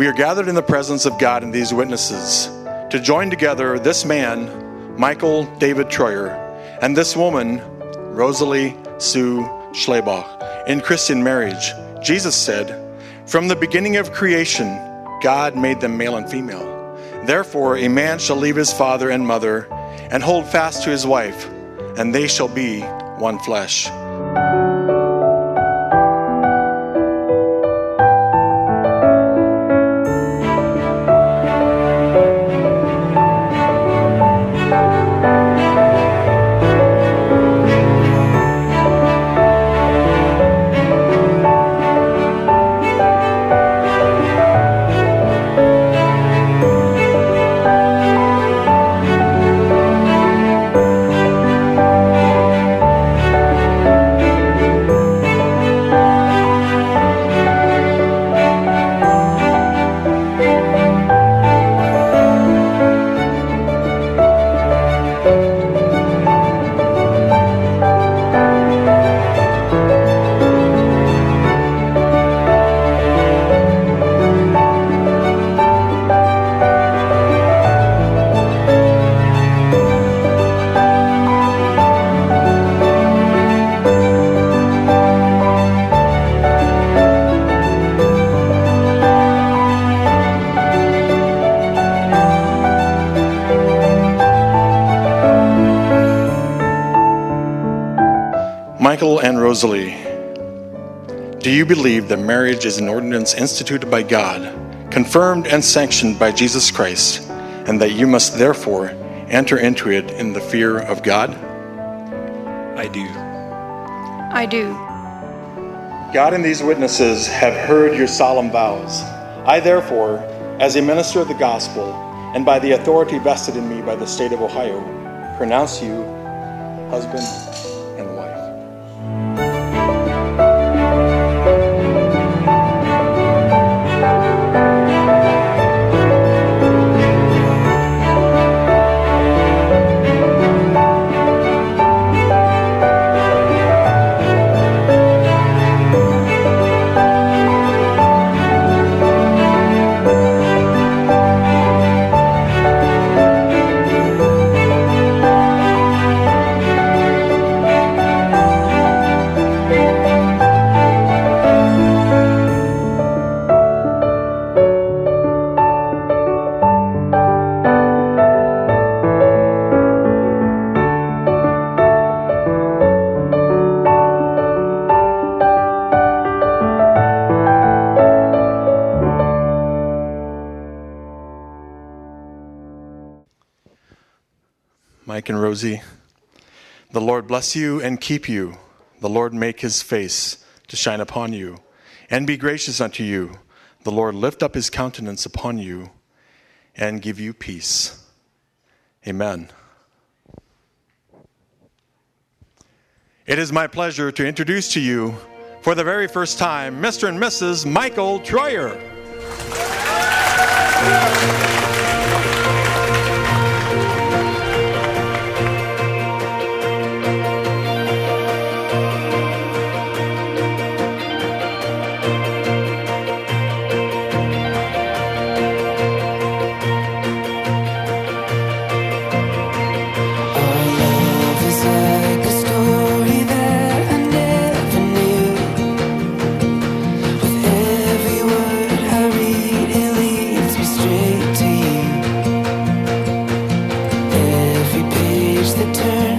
we are gathered in the presence of God and these witnesses to join together this man, Michael David Troyer, and this woman, Rosalie Sue Schlebach, in Christian marriage. Jesus said, From the beginning of creation, God made them male and female. Therefore, a man shall leave his father and mother and hold fast to his wife, and they shall be one flesh. Michael and Rosalie, do you believe that marriage is an ordinance instituted by God, confirmed and sanctioned by Jesus Christ, and that you must therefore enter into it in the fear of God? I do. I do. God and these witnesses have heard your solemn vows. I, therefore, as a minister of the gospel, and by the authority vested in me by the state of Ohio, pronounce you husband Mike and Rosie, the Lord bless you and keep you. The Lord make his face to shine upon you and be gracious unto you. The Lord lift up his countenance upon you and give you peace. Amen. It is my pleasure to introduce to you, for the very first time, Mr. and Mrs. Michael Troyer. the turn.